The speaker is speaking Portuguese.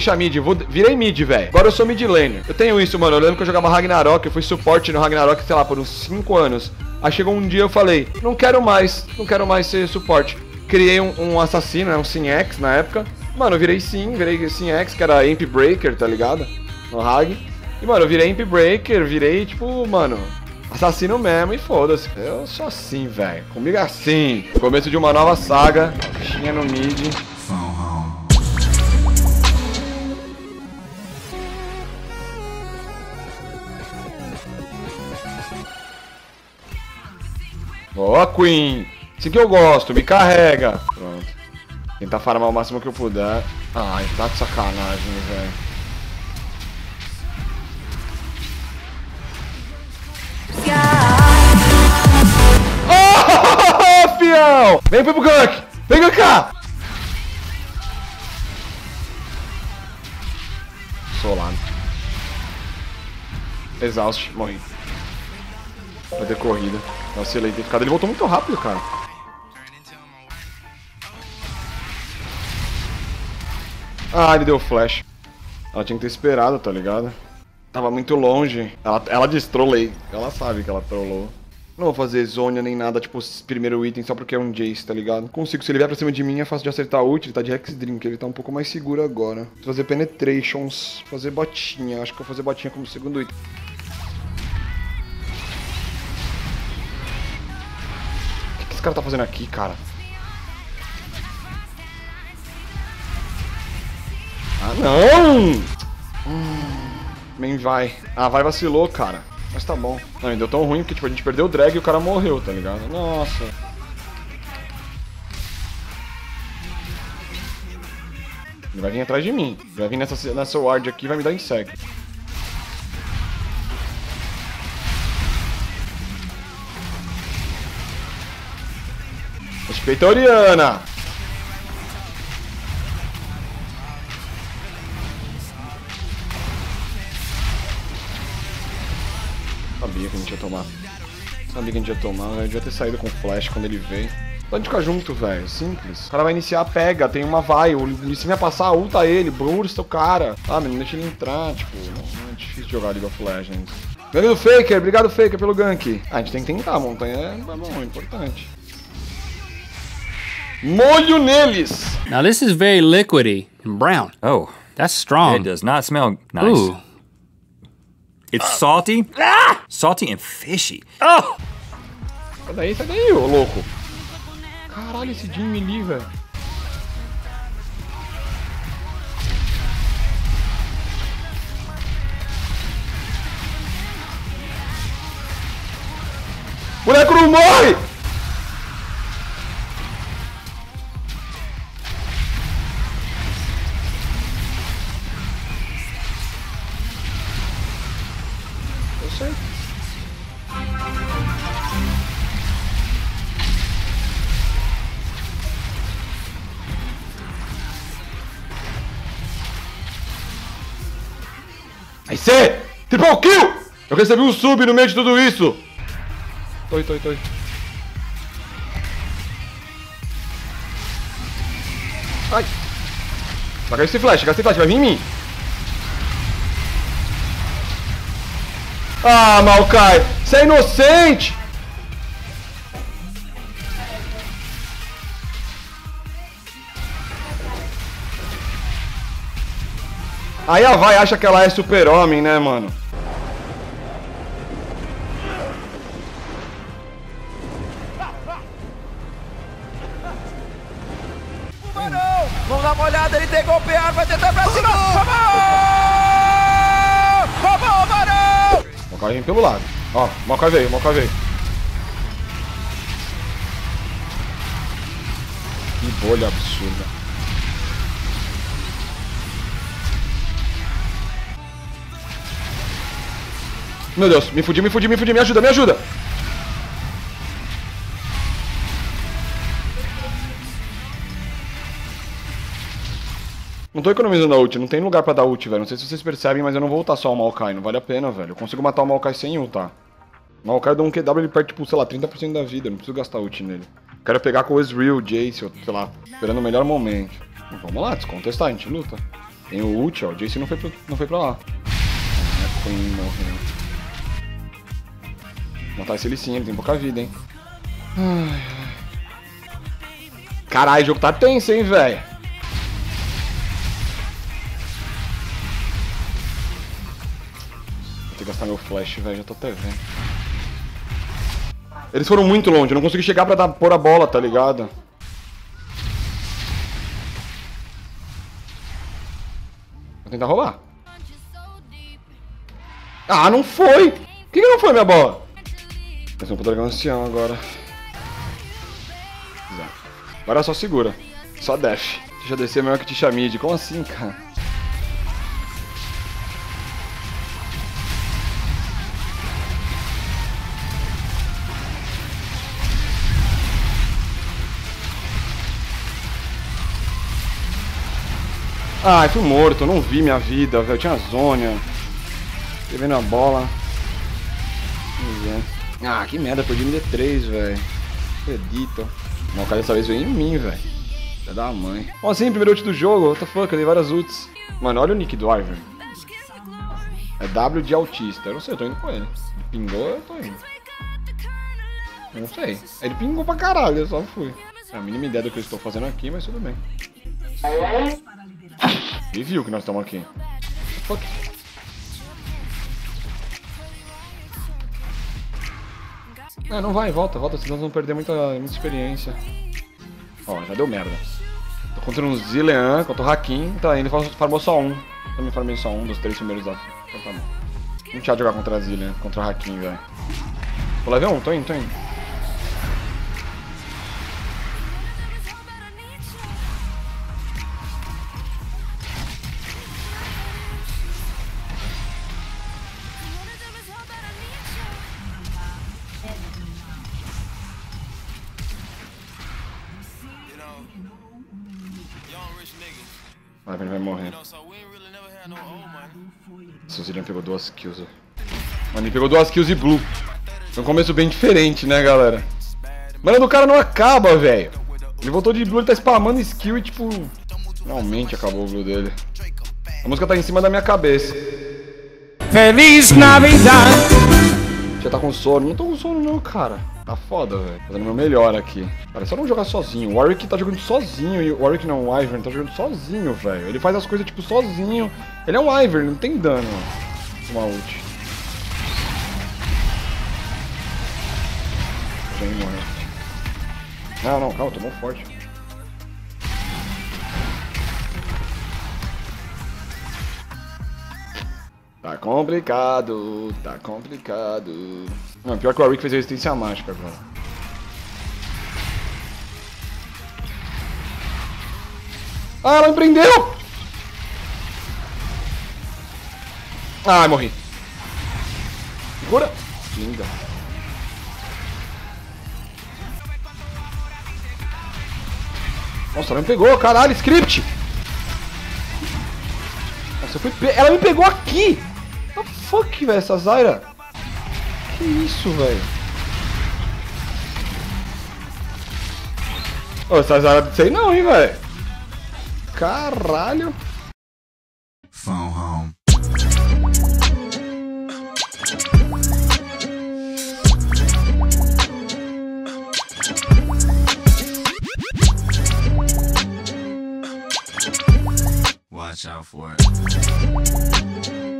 Deixa mid, vou, virei mid, velho. Agora eu sou mid laner. Eu tenho isso, mano. Eu lembro que eu jogava Ragnarok, eu fui suporte no Ragnarok, sei lá, por uns 5 anos. Aí chegou um dia eu falei, não quero mais, não quero mais ser suporte. Criei um, um assassino, né, um Sin-X na época. Mano, eu virei Sim, virei Sin-X, que era Imp Breaker, tá ligado? No Rag. E, mano, eu virei Imp Breaker, virei, tipo, mano, assassino mesmo e foda-se. Eu sou assim, velho. Comigo é assim. Começo de uma nova saga, bichinha no mid. Ó, Queen! Isso que eu gosto, me carrega. Pronto. Tentar farmar o máximo que eu puder. Ai, tá de sacanagem, velho. Oh, fião! Vem pro gank! Vem gankar! Solano. Exaust, morri. Vai ter corrida. Vacilei, ter ficado. Ele voltou muito rápido, cara. Ah, ele deu flash. Ela tinha que ter esperado, tá ligado? Tava muito longe. Ela, ela destrolei. Ela sabe que ela trollou. Não vou fazer zônia nem nada, tipo, primeiro item só porque é um Jace, tá ligado? Consigo, se ele vier pra cima de mim é fácil de acertar ult, ele tá de Hex Drink, ele tá um pouco mais seguro agora. Vou fazer penetrations, fazer botinha, acho que vou fazer botinha como segundo item. Esse cara tá fazendo aqui, cara? Ah, não! Hum, nem vai. Ah, vai vacilou, cara. Mas tá bom. Não, deu tão ruim que tipo, a gente perdeu o drag e o cara morreu, tá ligado? Nossa. Ele vai vir atrás de mim. Ele vai vir nessa, nessa ward aqui e vai me dar insect. Respeita a Oriana! Sabia que a gente ia tomar. Sabia que a gente ia tomar? Eu devia ter saído com flash quando ele veio. Pode ficar junto, velho. Simples. O cara vai iniciar, pega, tem uma vai. O Lissim vai passar, ulta ele, bursta o cara. Ah, não deixa ele entrar, tipo. Não é difícil jogar League of Legends. Ganho do Faker, obrigado Faker pelo gank. Ah, a gente tem que tentar, a montanha é bom, é importante. Molho neles! Now this is very liquidy and brown. Oh, That's strong. it does not smell nice. Ooh. It's salty, ah! salty and fishy. Sai daí, sai daí, ô louco. Caralho, esse Jimmy Lee, velho. Boneco não morre! Aí cê! Triple kill! Eu recebi um sub no meio de tudo isso! Toi, toi, toi. Ai! Vai esse flash, gastei flash, vai vir em mim! Ah, Maokai! Você é inocente! Aí a vai acha que ela é super-homem, né, mano? Vamos dar uma olhada, ele tem golpear, vai tentar pra cima. Vamos! Vamos, Barão! Maokai vem pelo lado. Ó, Maokai veio, Maokai veio. Que bolha absurda. Meu Deus, me fudi, me fudi, me fudi, me ajuda, me ajuda! Não tô economizando a ult, não tem lugar pra dar ult, velho. Não sei se vocês percebem, mas eu não vou ultar só o Maokai, não vale a pena, velho. Eu consigo matar o Maokai sem ultar. O Maokai dá um QW, ele perde, tipo, sei lá, 30% da vida, não preciso gastar ult nele. Quero pegar com o Ezreal, Jace, ou, sei lá, esperando o melhor momento. Vamos lá, descontestar, a gente luta. Tem o ult, ó. O Jace não foi, pro, não foi pra lá. Queen. Matar esse Licin, ele tem pouca vida, hein. Ai, ai. Caralho, o jogo tá tenso, hein, velho. Vou ter que gastar meu flash, velho. Já tô até vendo. Eles foram muito longe, eu não consegui chegar pra dar, pôr a bola, tá ligado? Vou tentar roubar. Ah, não foi! Por que, que não foi minha bola? Vão pro dragão ancião agora. Agora só segura. Só dash. Deixa eu descer melhor que Tisha Mid. Como assim, cara? Ai, fui morto, eu não vi minha vida, velho. Tinha zônia. Fiquei vendo a bola. Vamos ver. Ah, que merda, perdi no D3, velho. Acredito. Não, o cara dessa vez veio em mim, velho. Filha da mãe. Como assim, primeiro ult do jogo? Fuck, eu dei várias ults. Mano, olha o nick do Ivan. É W de autista. Eu não sei, eu tô indo com ele. Ele pingou, eu tô indo. Eu não sei. Ele pingou pra caralho, eu só fui. É a mínima ideia do que eu estou fazendo aqui, mas tudo bem. Ele viu que nós estamos aqui. Fuck. É, não vai, volta, volta, senão vamos perder muita, muita experiência. Ó, já deu merda. Tô contra um Zilean, contra o Hakim, tá, ele farmou só um. Também farmei só um dos três primeiros da. Então tá bom. Não tinha jogar contra a Zilean, contra o Hakim, velho. Vou level 1, tô indo, tô indo. Vai, ele vai morrer. Esse Zillian pegou duas kills. Mano, ele pegou duas kills e blue. Foi um começo bem diferente, né, galera? Mano, o cara não acaba, velho. Ele voltou de blue, ele tá spamando skill e, tipo... Finalmente acabou o blue dele. A música tá em cima da minha cabeça. Feliz Navidad! Já tá com sono? Não tô com sono não, cara. Tá foda, velho. Fazendo meu melhor aqui. Cara, só não jogar sozinho. O Warwick tá jogando sozinho. E o Warwick não, o Ivern tá jogando sozinho, velho. Ele faz as coisas, tipo, sozinho. Ele é um Ivern, não tem dano. Uma ult. Não, não, calma, tomou forte. Tá complicado, tá complicado. Não, pior que o Warwick fez resistência mágica agora. Ah, ela me prendeu! Ai, morri. Segura! Linda. Nossa, ela me pegou, caralho, script! Nossa, eu fui pe... Ela me pegou aqui! Fuck, velho, essa Zaira? Que isso, velho? Ô, essa Zaira não sei não, hein, velho? Caralho! Phone home. Watch out for it.